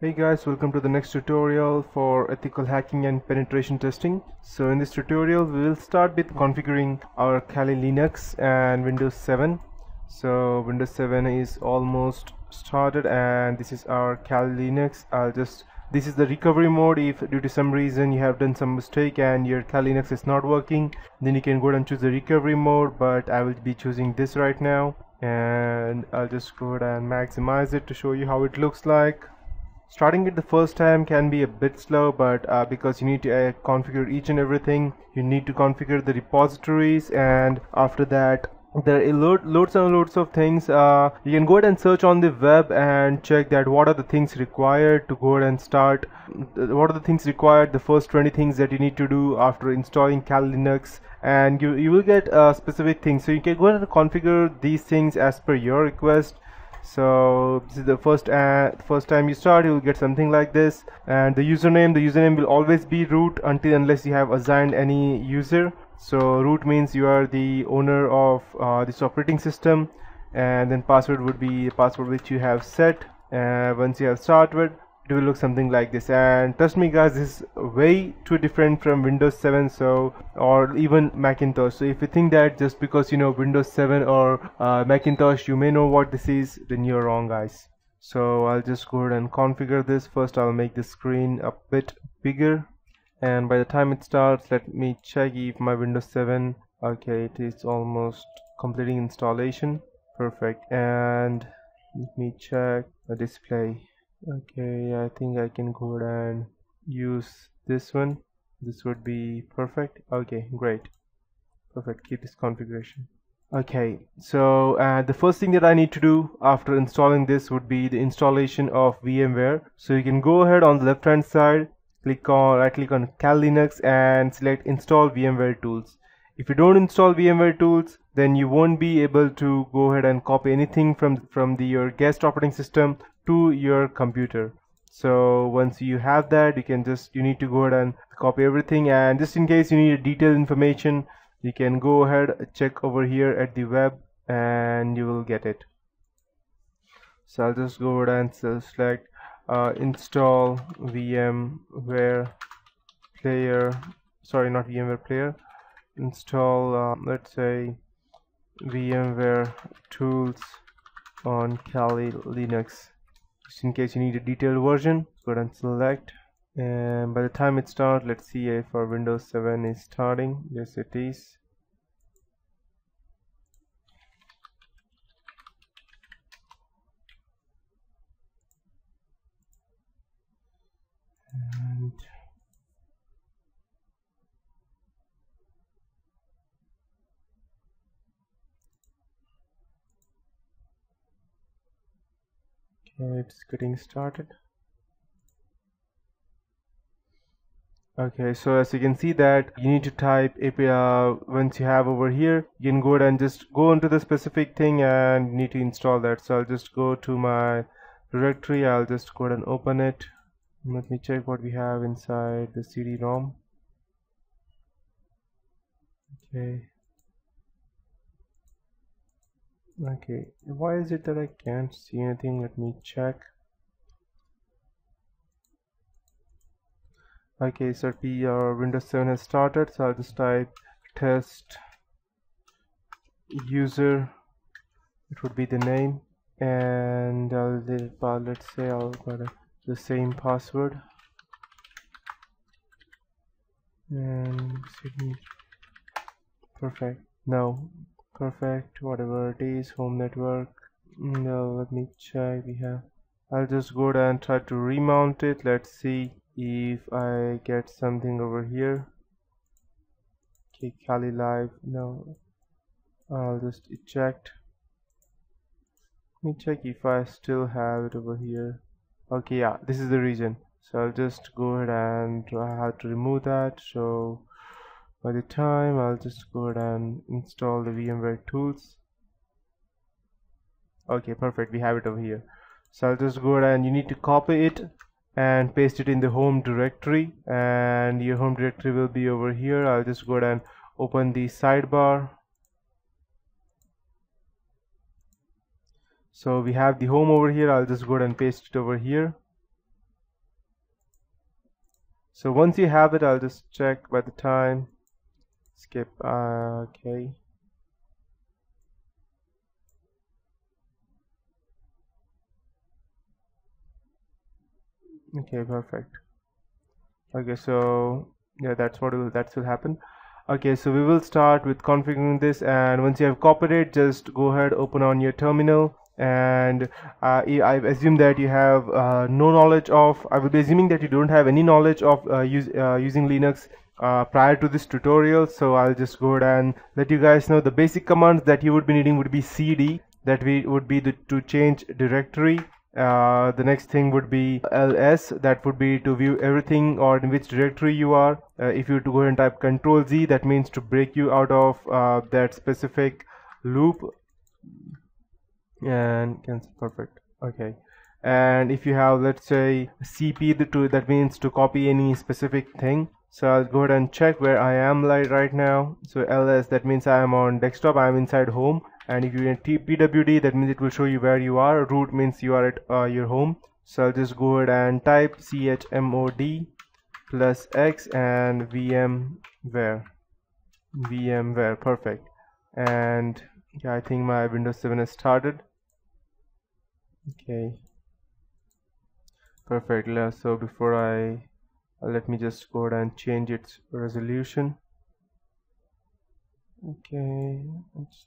Hey guys, welcome to the next tutorial for ethical hacking and penetration testing. So in this tutorial, we will start with configuring our Kali Linux and Windows 7. So Windows 7 is almost started and this is our Kali Linux. I'll just this is the recovery mode if due to some reason you have done some mistake and your Kali Linux is not working then you can go and choose the recovery mode but I will be choosing this right now and I'll just go ahead and maximize it to show you how it looks like starting it the first time can be a bit slow but uh, because you need to uh, configure each and everything you need to configure the repositories and after that there are load, loads and loads of things. Uh, you can go ahead and search on the web and check that what are the things required to go ahead and start. What are the things required the first 20 things that you need to do after installing Kali Linux and you, you will get uh, specific things. So you can go ahead and configure these things as per your request so this is the first uh, first time you start you will get something like this. And the username the username will always be root until unless you have assigned any user. So root means you are the owner of uh, this operating system. And then password would be the password which you have set uh, once you have started it will look something like this. And trust me guys this is way too different from windows 7 so or even macintosh. So if you think that just because you know windows 7 or uh, macintosh you may know what this is then you're wrong guys. So i'll just go ahead and configure this. First i'll make the screen a bit bigger. And by the time it starts let me check if my windows 7 okay it is almost completing installation. Perfect. And let me check the display okay I think I can go ahead and use this one. This would be perfect. Okay great. Perfect keep this configuration. Okay so uh, the first thing that I need to do after installing this would be the installation of VMware. So you can go ahead on the left hand side click on right click on Kali Linux and select install VMware tools. If you don't install VMware tools then you won't be able to go ahead and copy anything from from the your guest operating system to your computer. So once you have that you can just you need to go ahead and copy everything. And just in case you need detailed information you can go ahead check over here at the web and you will get it. So I'll just go ahead and select uh, install VMware player. Sorry not VMware player. Install uh, let's say VMware tools on Kali Linux just in case you need a detailed version go ahead and select. And by the time it starts let's see if our Windows 7 is starting. Yes it is it's getting started. Okay so as you can see that you need to type API uh, once you have over here you can go ahead and just go into the specific thing and need to install that. So I'll just go to my directory. I'll just go ahead and open it. Let me check what we have inside the CD-ROM okay okay why is it that I can't see anything? Let me check. Okay so the uh, Windows 7 has started so I'll just type test user. It would be the name. And I'll uh, let's say I'll got the same password. And perfect. No perfect whatever it is home network. No let me check we have I'll just go down and try to remount it. Let's see if I get something over here. Okay Kali live no. I'll just eject let me check if I still have it over here. Okay yeah this is the reason so I'll just go ahead and I have to remove that. So by the time I'll just go ahead and install the VMware tools. Okay perfect. We have it over here. So I'll just go ahead and you need to copy it and paste it in the home directory. And your home directory will be over here. I'll just go ahead and open the sidebar. So we have the home over here. I'll just go ahead and paste it over here. So once you have it I'll just check by the time skip uh, okay okay perfect. Okay so yeah that's what will that will happen. Okay so we will start with configuring this and once you have copied it just go ahead open on your terminal and uh, I assume that you have uh, no knowledge of I will be assuming that you don't have any knowledge of uh, use, uh, using Linux uh, prior to this tutorial so I'll just go ahead and let you guys know the basic commands that you would be needing would be cd that we would be the, to change directory. Uh, the next thing would be ls that would be to view everything or in which directory you are. Uh, if you were to go and type control z that means to break you out of uh, that specific loop. And cancel perfect. Okay. And if you have let's say cp the two that means to copy any specific thing so I'll go ahead and check where I am like right now. So ls that means I am on desktop I'm inside home. And if you enter pwd that means it will show you where you are. Root means you are at uh, your home. So I'll just go ahead and type chmod plus x and vmware vmware perfect. And yeah I think my Windows 7 has started. Okay. Perfect. So before I let me just go ahead and change its resolution. Okay let's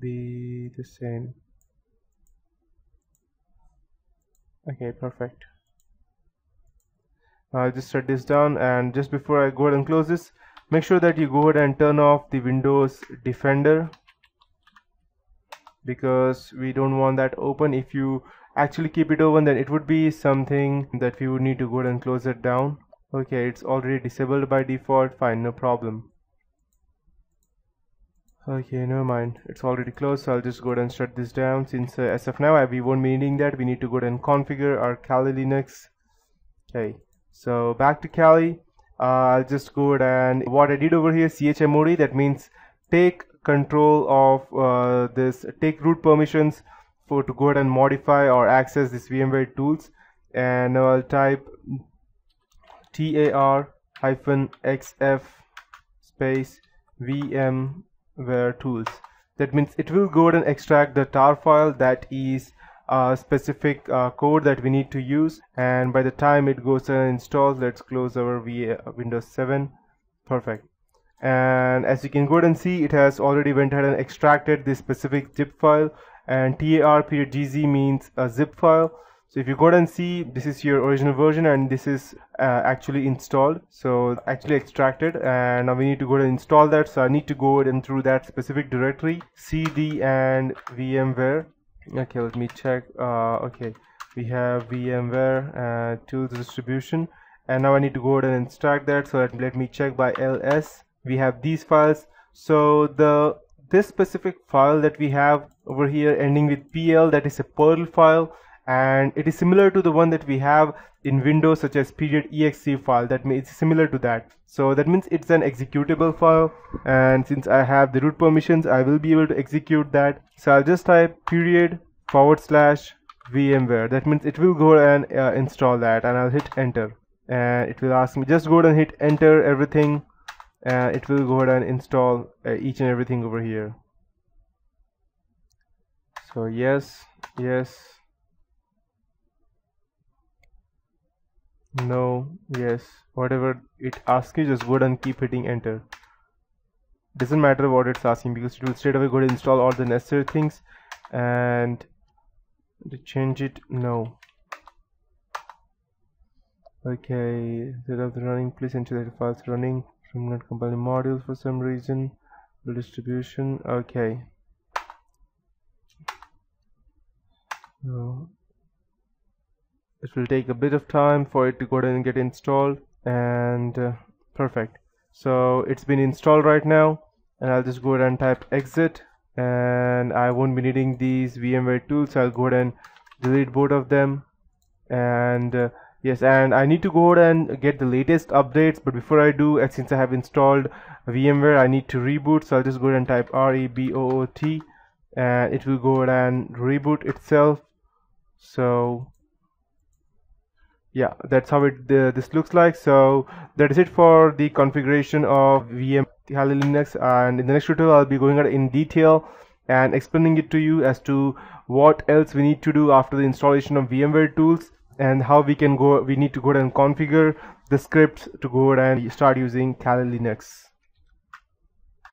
be the same. Okay perfect. I'll just shut this down and just before I go ahead and close this make sure that you go ahead and turn off the Windows Defender because we don't want that open. If you actually keep it open then it would be something that we would need to go and close it down. Okay it's already disabled by default. Fine no problem. Okay never mind. It's already closed so I'll just go ahead and shut this down. Since uh, as of now we won't be needing that. We need to go ahead and configure our Kali Linux. Okay so back to Kali. Uh, I'll just go ahead and what I did over here chmod that means take control of uh, this take root permissions for to go ahead and modify or access this VMware tools. And I'll type tar hyphen xf space VMware tools. That means it will go ahead and extract the tar file that is a specific uh, code that we need to use. And by the time it goes and installs let's close our v uh, Windows 7 perfect. And as you can go ahead and see it has already went ahead and extracted this specific zip file and tar.gz means a zip file. So if you go and see this is your original version and this is uh, actually installed. So actually extracted. And now we need to go to install that. So I need to go and through that specific directory cd and vmware. Okay let me check. Uh, okay. We have vmware uh, tools distribution. And now I need to go ahead and extract that. So let, let me check by ls we have these files. So the this specific file that we have over here ending with pl that is a perl file. And it is similar to the one that we have in Windows such as period exe file. That means similar to that. So that means it's an executable file. And since I have the root permissions I will be able to execute that. So I'll just type period forward slash VMware. That means it will go and uh, install that. And I'll hit enter. And it will ask me just go ahead and hit enter everything. And it will go ahead and install uh, each and everything over here so yes yes. No yes. Whatever it asks you just go and keep hitting enter. Doesn't matter what it's asking because it will straight away go to install all the necessary things. And to change it no. Okay instead of the running please enter the files running from not compiling modules for some reason. The distribution okay no it will take a bit of time for it to go ahead and get installed and uh, perfect. So it's been installed right now and I'll just go ahead and type exit and I won't be needing these VMware tools so I'll go ahead and delete both of them. And uh, yes and I need to go ahead and get the latest updates but before I do uh, since I have installed VMware I need to reboot so I'll just go ahead and type R-E-B-O-O-T and it will go ahead and reboot itself so yeah that's how it this looks like. So that is it for the configuration of VM Kali Linux. And in the next tutorial I'll be going in detail and explaining it to you as to what else we need to do after the installation of VMware tools and how we can go we need to go and configure the scripts to go and start using Kali Linux